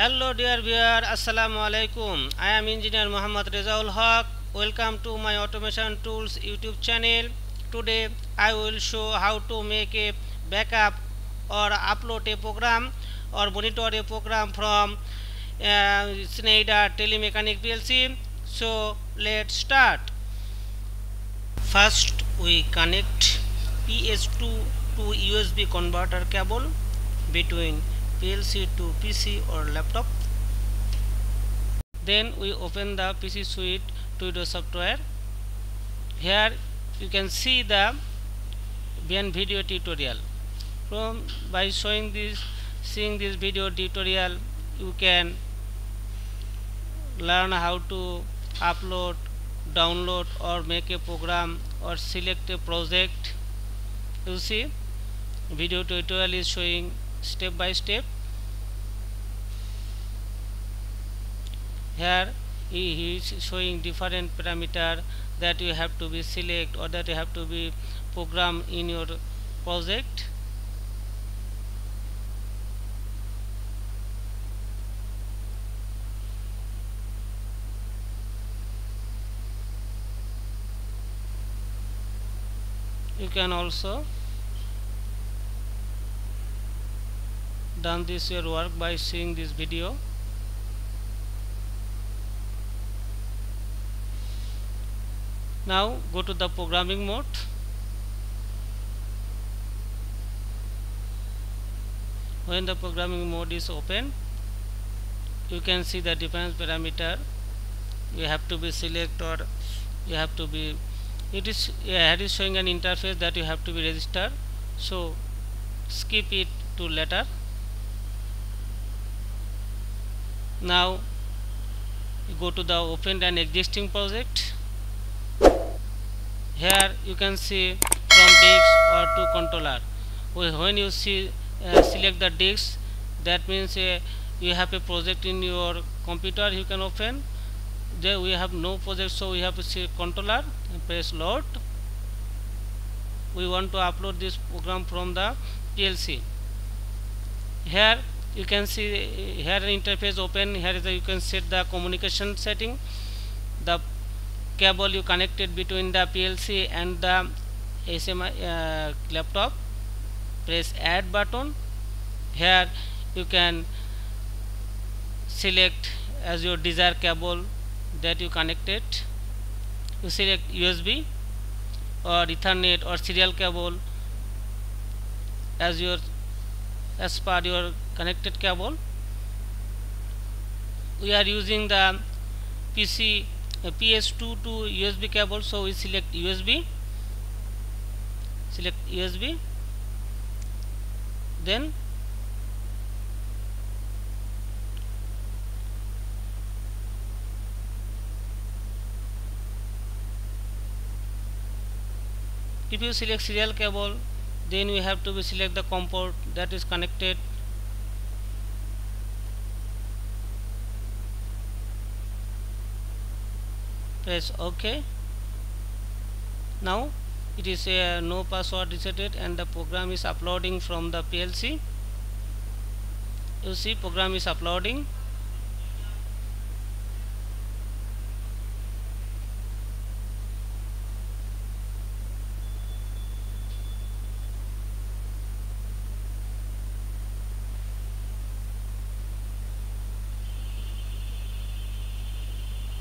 Hello dear viewer, Assalamu alaikum. I am engineer Muhammad Rezaul Haq. Welcome to my automation tools YouTube channel. Today I will show how to make a backup or upload a program or monitor a program from uh, Schneider Telemechanic PLC. So let's start. First we connect PS2 to USB converter cable between PLC to PC or laptop. Then we open the PC suite to the software. Here you can see the video tutorial. From by showing this, seeing this video tutorial, you can learn how to upload, download, or make a program or select a project. You see, video tutorial is showing step by step here he, is showing different parameter that you have to be select or that you have to be program in your project. You can also done this your work by seeing this video now go to the programming mode. When the programming mode is open you can see the different parameter. You have to be select or you have to be it is yeah, it is showing an interface that you have to be registered so skip it to later. Now go to the open an existing project here you can see from disk or to controller. When you see uh, select the disk that means uh, you have a project in your computer you can open. There we have no project so we have to see controller and press load. We want to upload this program from the PLC here you can see here interface open. Here is the, you can set the communication setting cable you connected between the PLC and the HMI uh, laptop press add button. Here you can select as your desired cable that you connected. You select USB or Ethernet or serial cable as your as per your connected cable. We are using the PC Uh, PS2 to USB cable so we select USB select USB then if you select serial cable then we have to select the COM port that is connected press ok. Now it is a no password resetted and the program is uploading from the PLC you see program is uploading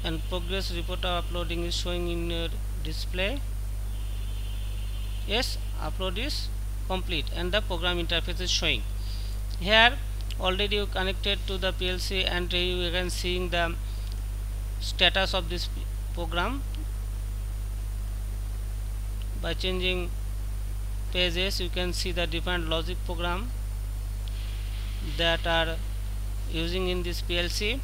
and progress report of uploading is showing in your display. Yes upload is complete and the program interface is showing. Here already you connected to the PLC and you can seeing the status of this program. By changing pages you can see the different logic program that are using in this PLC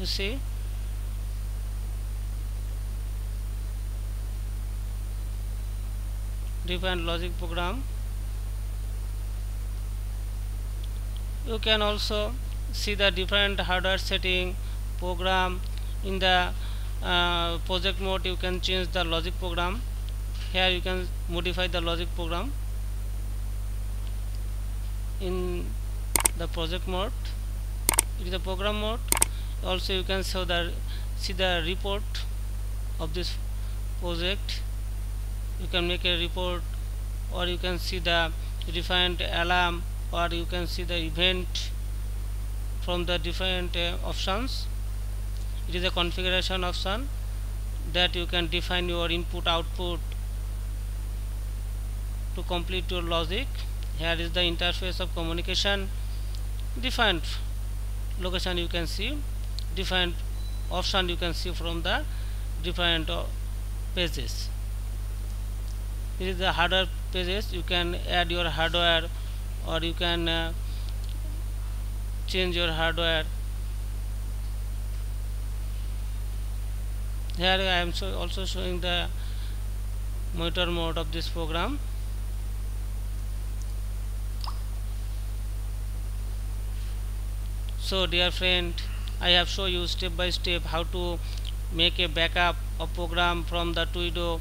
you see? Different logic program. You can also see the different hardware setting program. In the uh, project mode you can change the logic program. Here you can modify the logic program. In the project mode is the program mode also you can show the see the report of this project. You can make a report or you can see the different alarm or you can see the event from the different uh, options. It is a configuration option that you can define your input output to complete your logic. Here is the interface of communication. Different location you can see different option you can see from the different uh, pages. This is the hardware pages. You can add your hardware or you can uh, change your hardware. Here I am so also showing the monitor mode of this program. So dear friend I have shown you step by step how to make a backup of program from the Twido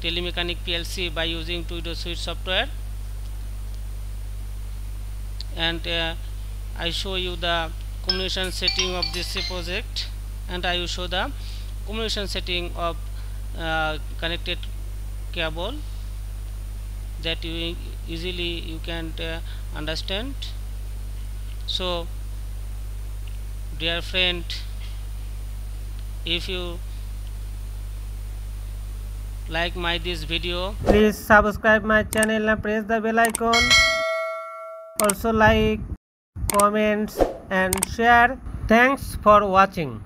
Telemecanique PLC by using Twido Suite software. And uh, I show you the communication setting of this project and I will show the communication setting of uh, connected cable that you easily you can uh, understand. So dear friend if you like my this video please subscribe my channel and press the bell icon. Also like comments and share. Thanks for watching